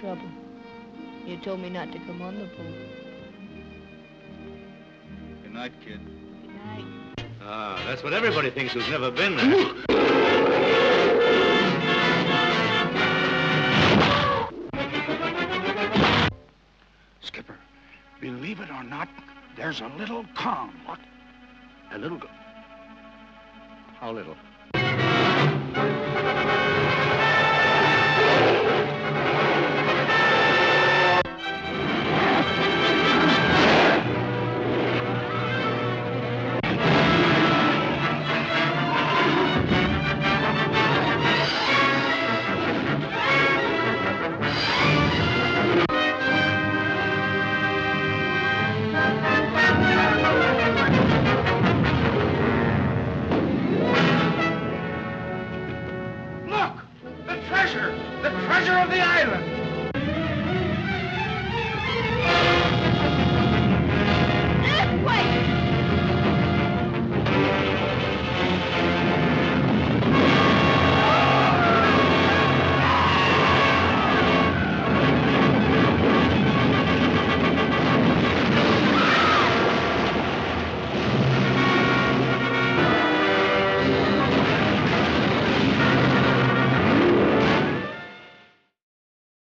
trouble. You told me not to come on the boat. Good night, kid. Good night. Ah, that's what everybody thinks who's never been there. Skipper, believe it or not, there's a little Kong. What? A little. Go- How little? Treasure of the island!